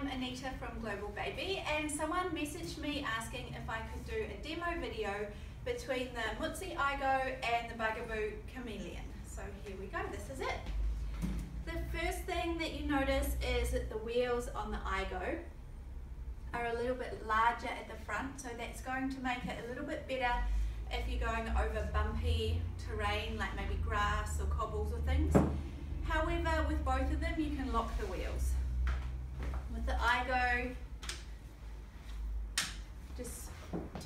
I'm Anita from Global Baby and someone messaged me asking if I could do a demo video between the Mutsy Igo and the Bugaboo Cameleon. So here we go, this is it. The first thing that you notice is that the wheels on the Igo are a little bit larger at the front so that's going to make it a little bit better if you're going over bumpy terrain like maybe grass or cobbles or things. However, with both of them you can lock the wheels. With the go, just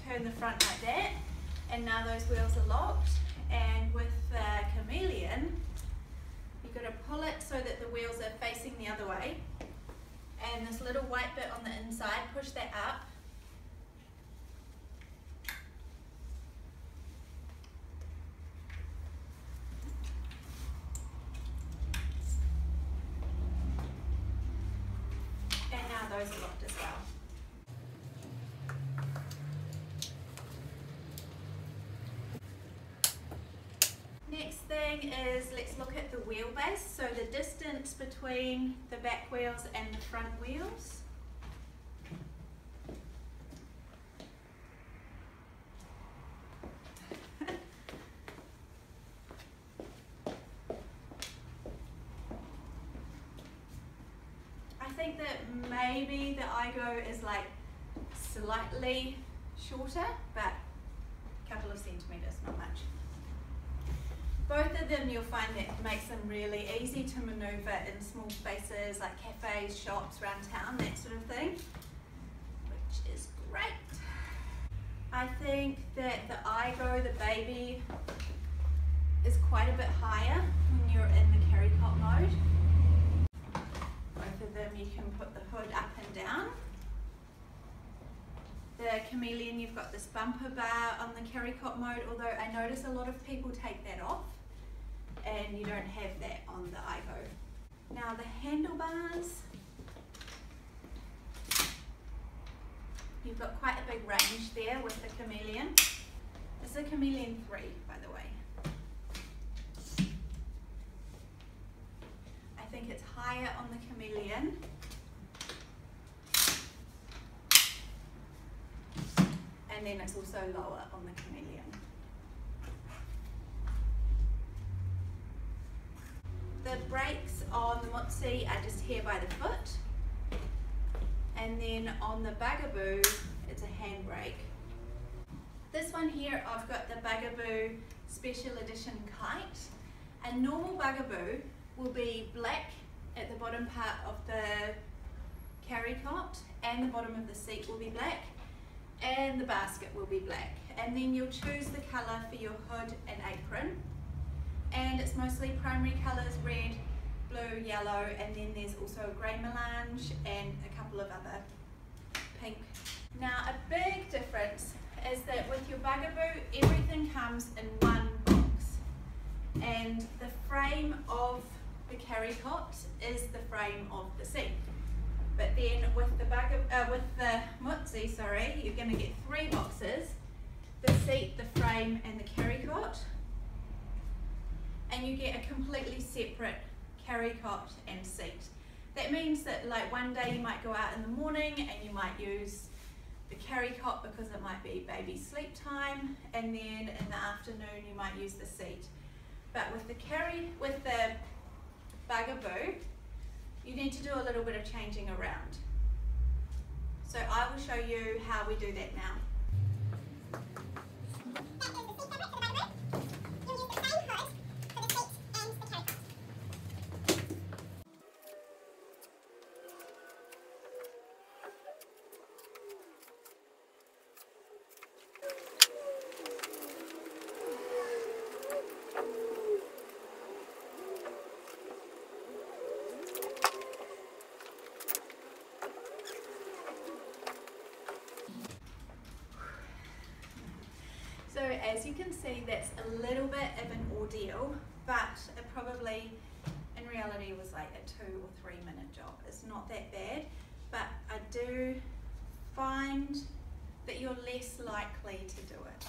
turn the front like that. And now those wheels are locked. And with the Cameleon you've got to pull it so that the wheels are facing the other way. And this little white bit on the inside, push that up. As well. Next thing is let's look at the wheelbase. So the distance between the back wheels and the front wheels. I think that maybe the Igo is like slightly shorter, but a couple of centimetres, not much. Both of them you'll find that makes them really easy to manoeuvre in small spaces like cafes, shops, around town, that sort of thing, which is great. I think that the Igo, the baby, is quite a bit higher when you're in the carry cot mode. Of them you can put the hood up and down. The Cameleon, you've got this bumper bar on the carry cot mode, although I notice a lot of people take that off and you don't have that on the Igo. Now the handlebars, you've got quite a big range there with the Cameleon. This is a Cameleon 3 by the way. I think it's higher on the Cameleon and then it's also lower on the Cameleon. The brakes on the Mutsy are just here by the foot and then on the Bugaboo it's a handbrake. This one here I've got the Bugaboo Special Edition Kite. A normal Bugaboo will be black at the bottom part of the carry cot and the bottom of the seat will be black and the basket will be black and then you'll choose the colour for your hood and apron and it's mostly primary colours red, blue, yellow and then there's also a grey melange and a couple of other pink. Now a big difference is that with your Bugaboo everything comes in one box and the frame of the carry cot is the frame of the seat. But then with the bugger, uh, with the Mutsy, sorry, you're going to get three boxes: the seat, the frame, and the carry cot. And you get a completely separate carry cot and seat. That means that like one day you might go out in the morning and you might use the carry cot because it might be baby sleep time, and then in the afternoon you might use the seat. But with the carry, with the bugaboo, you need to do a little bit of changing around. So I will show you how we do that now. As you can see, that's a little bit of an ordeal, but it probably, in reality, was like a two or three minute job. It's not that bad, but I do find that you're less likely to do it.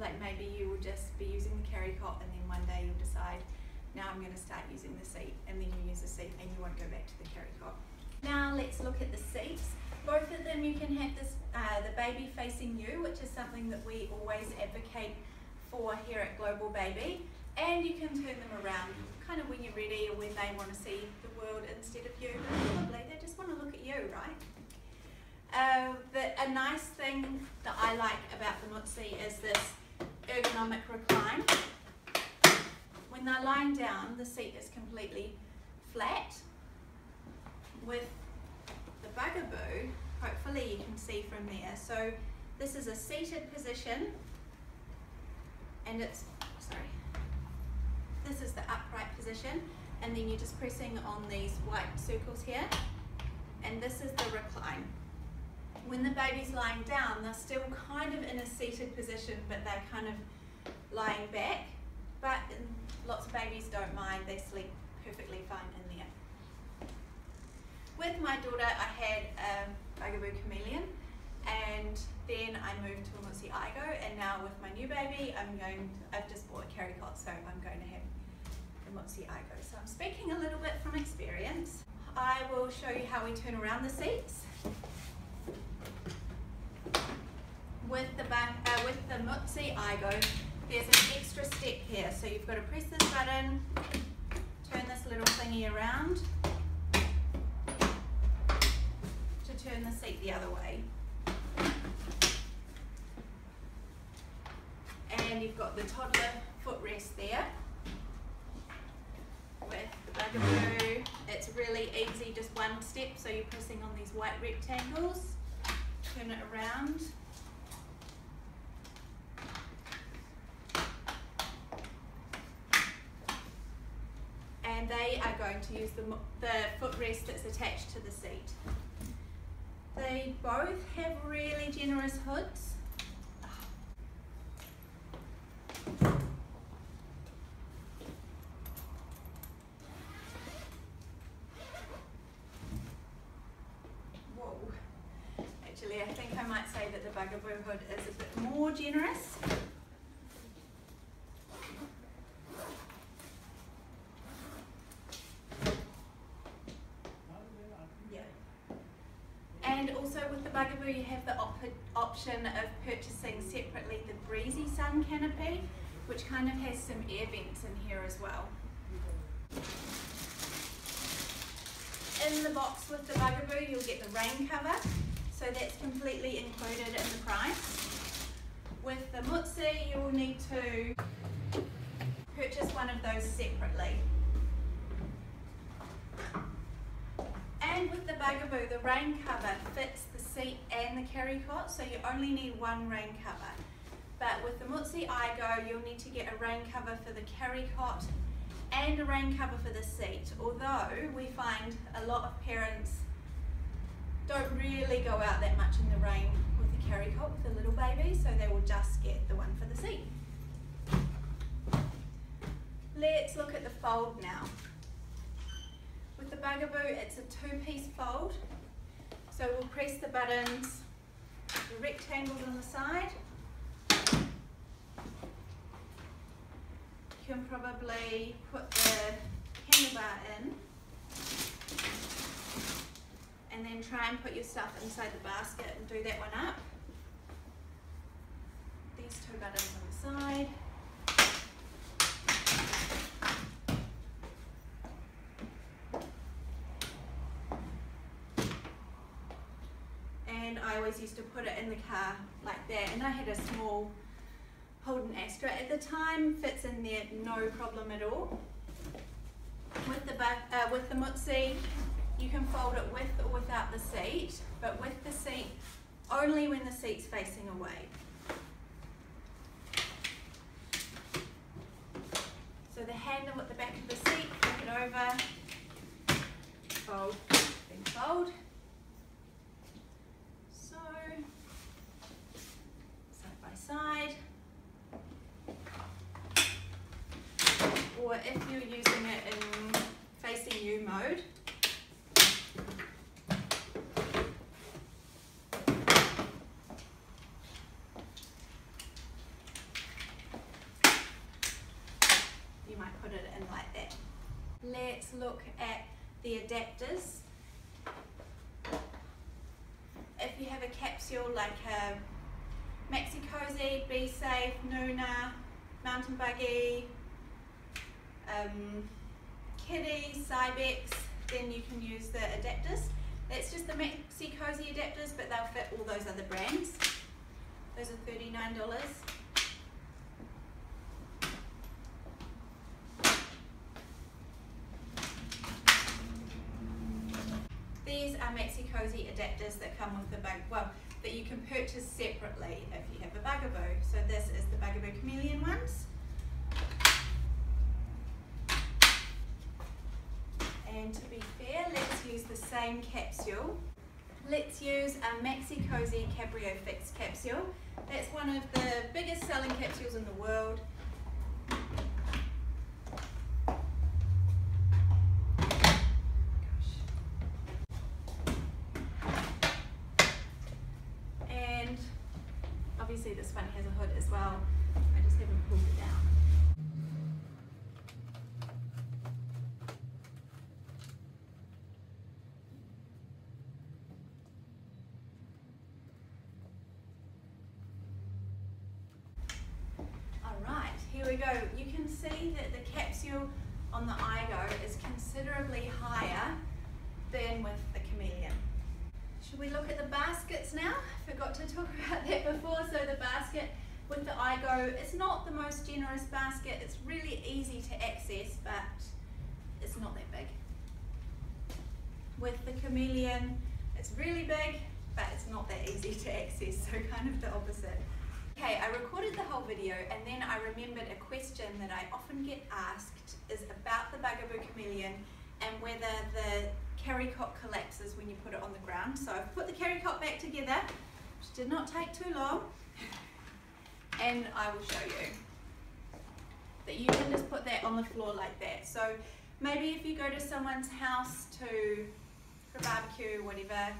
Like maybe you will just be using the carry cot and then one day you'll decide, now I'm going to start using the seat and then you use the seat and you won't go back to the carry cot. Now let's look at the seats. Both of them you can have this, uh, the baby facing you, which is something that we always advocate for here at Global Baby. And you can turn them around kind of when you're ready or when they want to see the world instead of you. Probably they just want to look at you, right? Uh, a nice thing that I like about the Mutsy is this ergonomic recline. When they're lying down, the seat is completely flat. With Bugaboo, hopefully you can see from there. So this is a seated position and it's, sorry, this is the upright position and then you're just pressing on these white circles here and this is the recline. When the baby's lying down, they're still kind of in a seated position but they're kind of lying back but lots of babies don't mind, they sleep perfectly fine in there. With my daughter I had a Bugaboo Cameleon and then I moved to a Mutsy Igo and now with my new baby I'm going, to, I've just bought a carry cot so I'm going to have the Mutsy Igo. So I'm speaking a little bit from experience. I will show you how we turn around the seats. With the, back, uh, with the Mutsy Igo there's an extra step here so you've got to press this button, turn this little thingy around to turn the seat the other way. and you've got the toddler footrest there with the bugaboo. Mm. It's really easy, just one step, so you're pressing on these white rectangles, turn it around. And they are going to use the, the footrest that's attached to the seat. They both have really generous hoods. bugaboo hood is a bit more generous. Yeah. And also with the bugaboo you have the op option of purchasing separately the breezy sun canopy which kind of has some air vents in here as well. In the box with the bugaboo you'll get the rain cover so that's completely included in the price. With the Mutsy, you will need to purchase one of those separately. And with the Bugaboo, the rain cover fits the seat and the carry cot, so you only need one rain cover. But with the Mutsy Igo, you'll need to get a rain cover for the carry cot and a rain cover for the seat. Although we find a lot of parents don't really go out that much in the rain with the carry cot the little baby, so they will just get the one for the seat. Let's look at the fold now. Bugaboo, it's a two-piece fold. So we'll press the buttons, the rectangles on the side. You can probably put the handlebar in and then try and put your stuff inside the basket and do that one up. These two buttons on the side. And I always used to put it in the car like that and I had a small Holden Astra at the time, fits in there no problem at all. With the, uh, with the Mutsy, you can fold it with or without the seat, but with the seat only when the seat's facing away. So the handle at the back of the seat, flip it over, fold, then fold. So, side by side. Or if you're using it in facing you mode, you might put it in like that. let's look at the adapters. If you have a capsule like a Maxi Cosi, Be Safe, Nuna, Mountain Buggy, um, Kiddy, Cybex, then you can use the adapters. That's just the Maxi Cosi adapters, but they'll fit all those other brands. Those are $39. These are Maxi Cosi adapters that come with the bug, well, that you can purchase separately if you have a Bugaboo. So this is the Bugaboo Cameleon ones. And to be fair, let's use the same capsule. Let's use a Maxi Cozy Cabrio Fix capsule. That's one of the biggest selling capsules in the world. And obviously this one has a hood as well. I just haven't pulled it down. Alright, here we go. You can see that the capsule on the Igo is considerably higher than with the Cameleon. Should we look at the baskets now? Forgot to talk about that before. So the basket with the Igo, is not the most generous basket. It's really easy to access, but it's not that big. With the Cameleon, it's really big, but it's not that easy to access, so kind of the opposite. Okay, I recorded the whole video and then I remembered a question that I often get asked is about the Bugaboo Cameleon and whether the carry cot collapses when you put it on the ground. So I've put the carry cot back together, which did not take too long, and I will show you that you can just put that on the floor like that. So maybe if you go to someone's house to for a barbecue or whatever,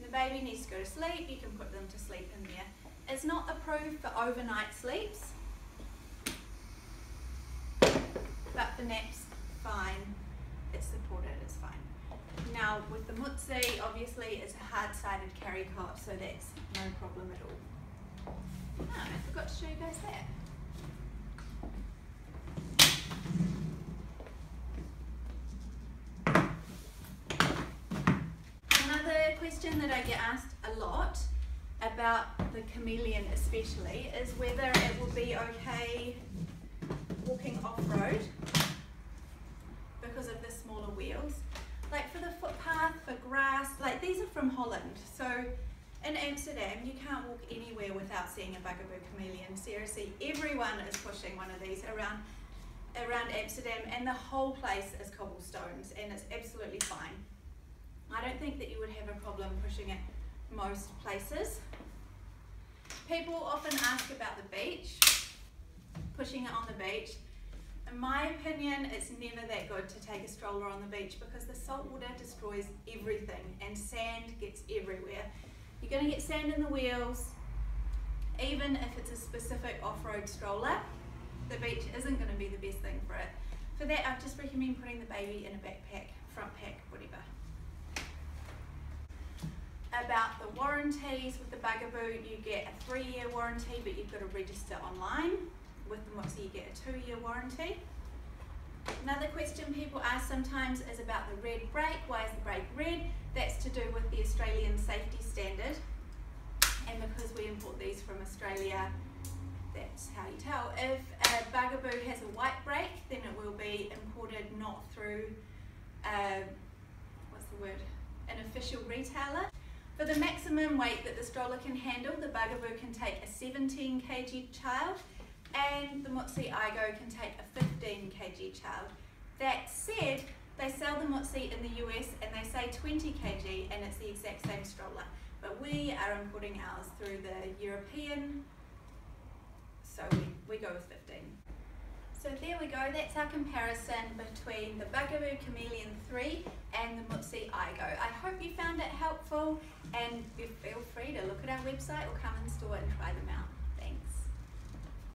the baby needs to go to sleep, you can put them to sleep in there. It's not approved for overnight sleeps, but for naps, fine. It's supported, it's fine. Now with the Mutsy, obviously it's a hard-sided carry cot, so that's no problem at all. Ah, I forgot to show you guys that. Another question that I get asked a lot about the Cameleon especially is whether it will be okay walking off-road because of the smaller wheels. Like for the footpath, for grass, like these are from Holland. So in Amsterdam, you can't walk anywhere without seeing a bugaboo Cameleon. Seriously, everyone is pushing one of these around around Amsterdam and the whole place is cobblestones and it's absolutely fine. I don't think that you would have a problem pushing it most places. People often ask about the beach, pushing it on the beach. In my opinion, it's never that good to take a stroller on the beach because the salt water destroys everything and sand gets everywhere. You're going to get sand in the wheels, even if it's a specific off-road stroller, the beach isn't going to be the best thing for it. For that, I just recommend putting the baby in a backpack, front pack, whatever about the warranties with the Bugaboo. You get a three-year warranty, but you've got to register online. With the Mutsy, you get a two-year warranty. Another question people ask sometimes is about the red brake. Why is the brake red? That's to do with the Australian safety standard. And because we import these from Australia, that's how you tell. If a Bugaboo has a white brake, then it will be imported not through, uh, what's the word, an official retailer. For the maximum weight that the stroller can handle, the Bugaboo can take a 17 kg child and the Mutsy Igo can take a 15 kg child. That said, they sell the Mutsy in the US and they say 20 kg and it's the exact same stroller. But we are importing ours through the European, so we, we go with 15. So there we go, that's our comparison between the Bugaboo Cameleon 3 and the Mutsy Igo. I hope you found it helpful and feel free to look at our website or come in store and try them out.